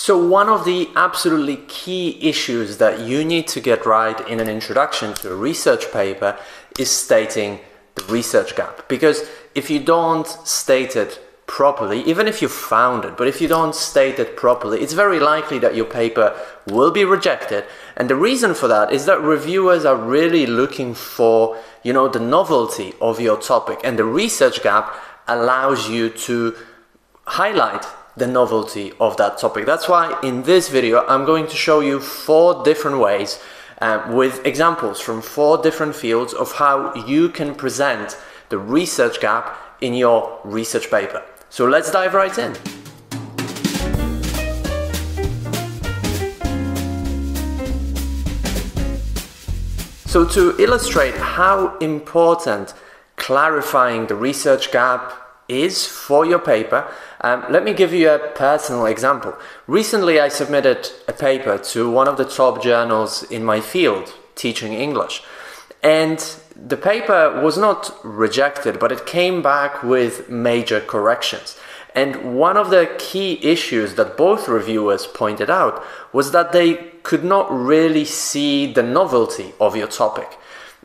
So one of the absolutely key issues that you need to get right in an introduction to a research paper is stating the research gap. Because if you don't state it properly, even if you found it, but if you don't state it properly, it's very likely that your paper will be rejected. And the reason for that is that reviewers are really looking for, you know, the novelty of your topic. And the research gap allows you to highlight the novelty of that topic. That's why in this video, I'm going to show you four different ways uh, with examples from four different fields of how you can present the research gap in your research paper. So let's dive right in. So to illustrate how important clarifying the research gap is for your paper, um, let me give you a personal example. Recently, I submitted a paper to one of the top journals in my field, teaching English. And the paper was not rejected, but it came back with major corrections. And one of the key issues that both reviewers pointed out was that they could not really see the novelty of your topic.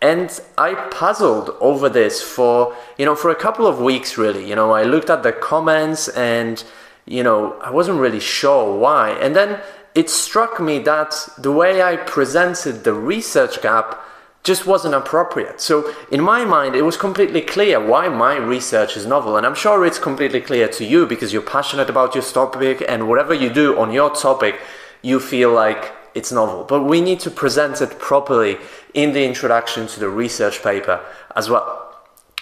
And I puzzled over this for, you know, for a couple of weeks really. You know, I looked at the comments and, you know, I wasn't really sure why. And then it struck me that the way I presented the research gap just wasn't appropriate. So in my mind, it was completely clear why my research is novel. And I'm sure it's completely clear to you because you're passionate about your topic and whatever you do on your topic, you feel like it's novel. But we need to present it properly in the introduction to the research paper as well.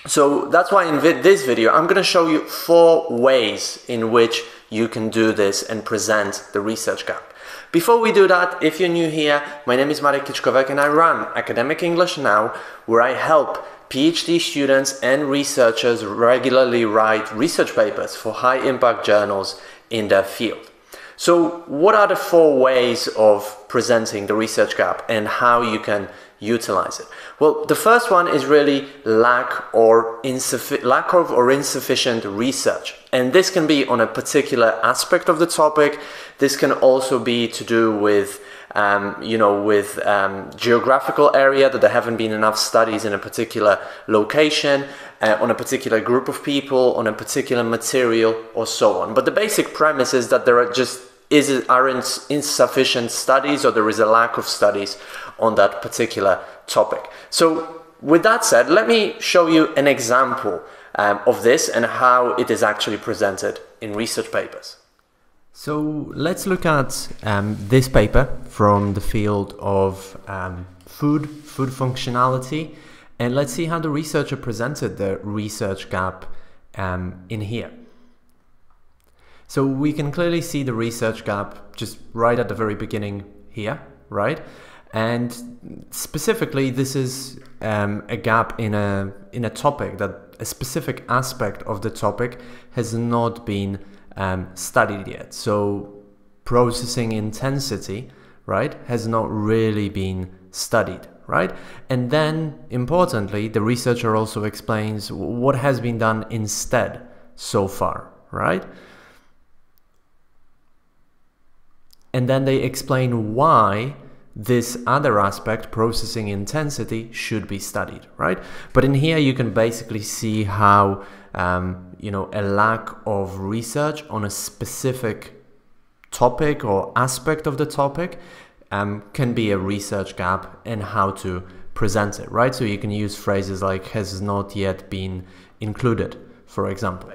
So that's why in this video, I'm going to show you four ways in which you can do this and present the research gap. Before we do that, if you're new here, my name is Marek Kiczkowiak and I run Academic English Now, where I help PhD students and researchers regularly write research papers for high impact journals in their field. So, what are the four ways of presenting the research gap and how you can utilize it? Well, the first one is really lack or insuffi- lack of or insufficient research. And this can be on a particular aspect of the topic. This can also be to do with um, you know, with um, geographical area that there haven't been enough studies in a particular location, uh, on a particular group of people, on a particular material, or so on. But the basic premise is that there are just is aren't insufficient studies, or there is a lack of studies on that particular topic. So, with that said, let me show you an example um, of this and how it is actually presented in research papers. So let's look at um, this paper from the field of um, food, food functionality, and let's see how the researcher presented the research gap um, in here. So we can clearly see the research gap just right at the very beginning here, right? And specifically, this is um, a gap in a in a topic that a specific aspect of the topic has not been um, studied yet. So processing intensity, right, has not really been studied, right? And then importantly, the researcher also explains what has been done instead so far, right? And then they explain why this other aspect, processing intensity, should be studied, right? But in here, you can basically see how um, you know a lack of research on a specific topic or aspect of the topic um, can be a research gap and how to present it, right? So you can use phrases like has not yet been included, for example.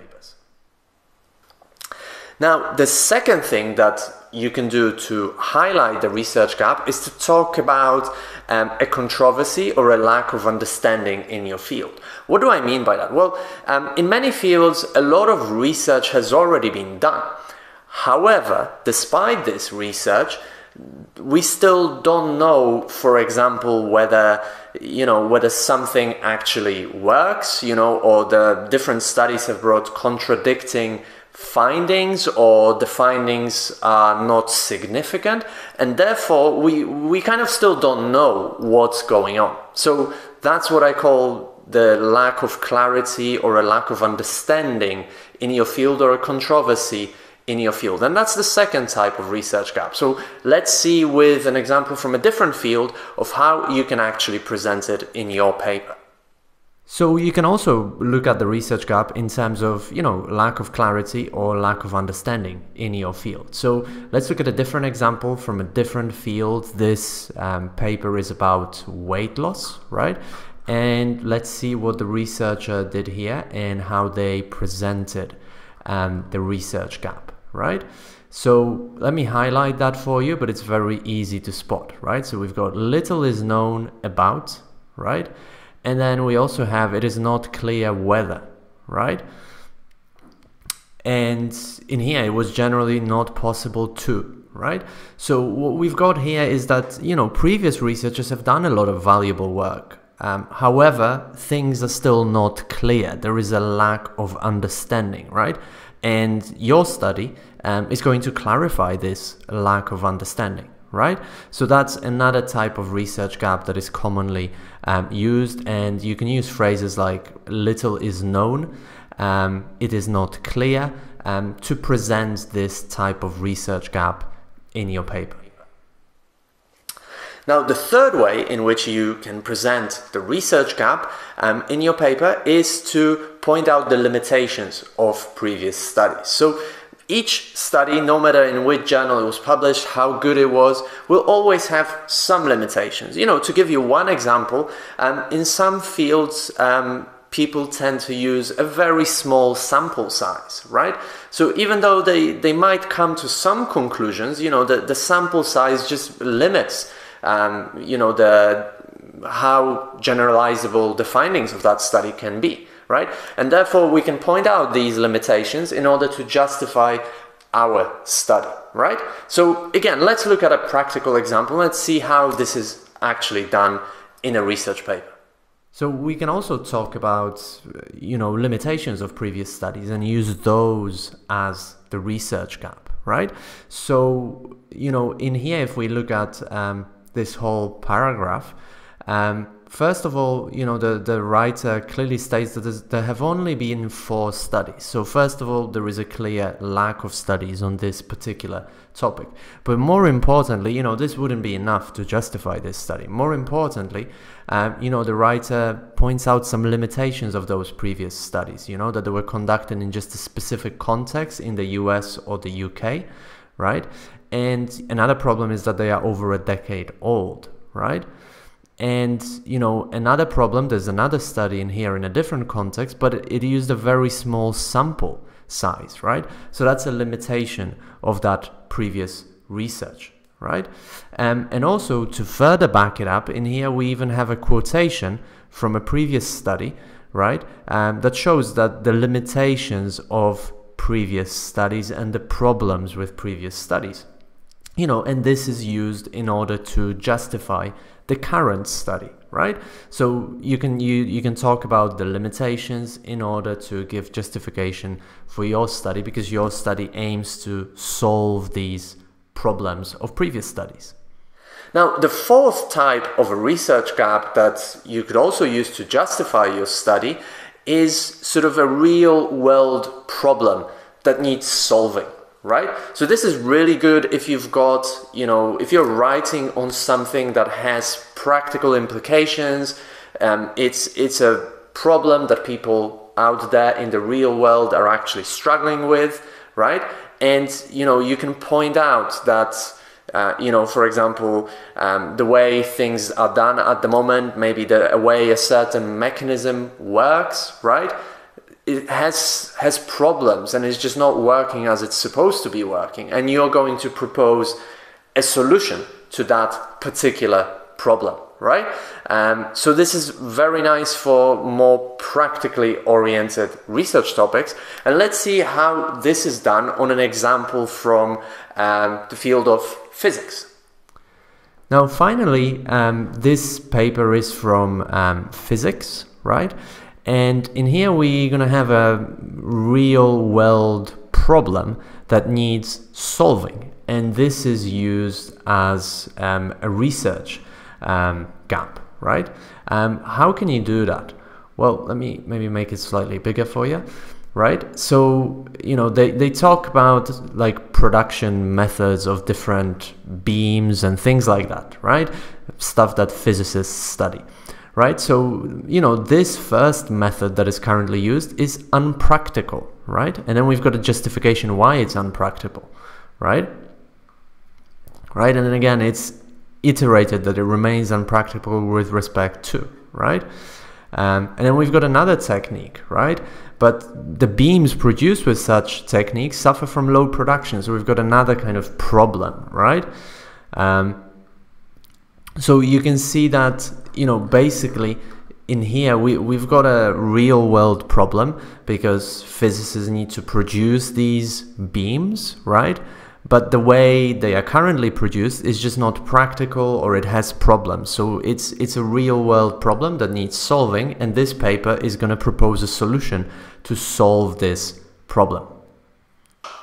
Now, the second thing that you can do to highlight the research gap is to talk about um, a controversy or a lack of understanding in your field. What do I mean by that? Well, um, in many fields, a lot of research has already been done. However, despite this research, we still don't know, for example, whether you know whether something actually works, you know, or the different studies have brought contradicting findings or the findings are not significant and therefore we we kind of still don't know what's going on so that's what i call the lack of clarity or a lack of understanding in your field or a controversy in your field. And that's the second type of research gap. So let's see with an example from a different field of how you can actually present it in your paper. So you can also look at the research gap in terms of, you know, lack of clarity or lack of understanding in your field. So let's look at a different example from a different field. This um, paper is about weight loss, right? And let's see what the researcher did here and how they presented um, the research gap, right? So let me highlight that for you, but it's very easy to spot, right? So we've got little is known about, right? And then we also have it is not clear whether, right? And in here it was generally not possible to, right? So what we've got here is that, you know, previous researchers have done a lot of valuable work. Um, however, things are still not clear. There is a lack of understanding, right? And your study um, is going to clarify this lack of understanding right? So that's another type of research gap that is commonly um, used, and you can use phrases like little is known, um, it is not clear, um, to present this type of research gap in your paper. Now, the third way in which you can present the research gap um, in your paper is to point out the limitations of previous studies. So each study, no matter in which journal it was published, how good it was, will always have some limitations. You know, to give you one example, um, in some fields, um, people tend to use a very small sample size, right? So even though they, they might come to some conclusions, you know, the, the sample size just limits, um, you know, the how generalizable the findings of that study can be right? And therefore, we can point out these limitations in order to justify our study, right? So again, let's look at a practical example. Let's see how this is actually done in a research paper. So we can also talk about, you know, limitations of previous studies and use those as the research gap, right? So, you know, in here, if we look at um, this whole paragraph, um, First of all, you know, the, the writer clearly states that there have only been four studies. So first of all, there is a clear lack of studies on this particular topic. But more importantly, you know, this wouldn't be enough to justify this study. More importantly, um, you know, the writer points out some limitations of those previous studies, you know, that they were conducted in just a specific context in the US or the UK, right? And another problem is that they are over a decade old, right? And you know, another problem, there's another study in here in a different context, but it used a very small sample size, right? So that's a limitation of that previous research, right? Um, and also to further back it up, in here we even have a quotation from a previous study, right? Um, that shows that the limitations of previous studies and the problems with previous studies. You know, and this is used in order to justify the current study, right? So you can you, you can talk about the limitations in order to give justification for your study because your study aims to solve these problems of previous studies. Now, the fourth type of a research gap that you could also use to justify your study is sort of a real world problem that needs solving right? So this is really good if you've got, you know, if you're writing on something that has practical implications. Um, it's it's a problem that people out there in the real world are actually struggling with, right? And you know, you can point out that. Uh, you know, for example, um, the way things are done at the moment, maybe the way a certain mechanism works, right? It has has problems and is just not working as it's supposed to be working. And you're going to propose a solution to that particular problem right? Um, so this is very nice for more practically oriented research topics. And let's see how this is done on an example from um, the field of physics. Now finally um, this paper is from um, physics right and in here we're going to have a real world problem that needs solving. And this is used as um, a research um, gap, right? Um, how can you do that? Well, let me maybe make it slightly bigger for you, right? So, you know, they, they talk about like production methods of different beams and things like that, right? Stuff that physicists study, right? So, you know, this first method that is currently used is unpractical, right? And then we've got a justification why it's unpractical, right? Right? And then again, it's iterated that it remains unpractical with respect to, right? Um, and then we've got another technique, right? But the beams produced with such techniques suffer from low production. So we've got another kind of problem, right? Um, so you can see that, you know, basically in here we, we've got a real world problem because physicists need to produce these beams, right? but the way they are currently produced is just not practical or it has problems. So it's it's a real world problem that needs solving and this paper is going to propose a solution to solve this problem.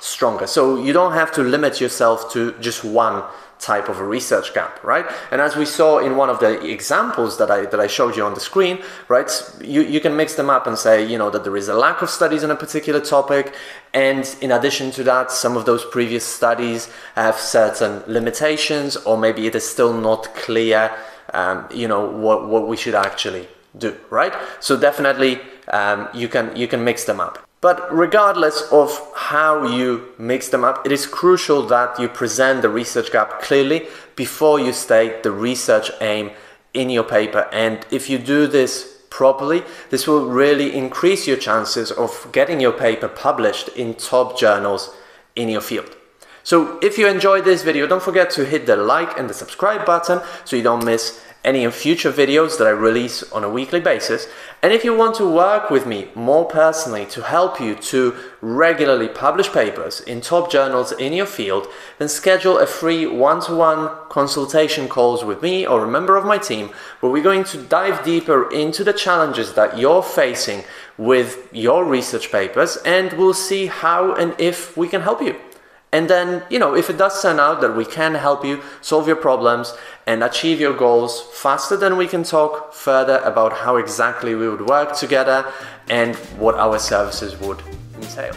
Stronger. So you don't have to limit yourself to just one type of a research gap, right? And as we saw in one of the examples that I that I showed you on the screen, right? You you can mix them up and say, you know, that there is a lack of studies on a particular topic, and in addition to that, some of those previous studies have certain limitations, or maybe it is still not clear, um, you know, what what we should actually do, right? So definitely, um, you can you can mix them up. But regardless of how you mix them up, it is crucial that you present the research gap clearly before you state the research aim in your paper. And if you do this properly, this will really increase your chances of getting your paper published in top journals in your field. So if you enjoyed this video, don't forget to hit the like and the subscribe button so you don't miss any of future videos that I release on a weekly basis. And if you want to work with me more personally to help you to regularly publish papers in top journals in your field, then schedule a free one-to-one consultation calls with me or a member of my team where we're going to dive deeper into the challenges that you're facing with your research papers and we'll see how and if we can help you. And then, you know, if it does turn out that we can help you solve your problems and achieve your goals faster, then we can talk further about how exactly we would work together and what our services would entail.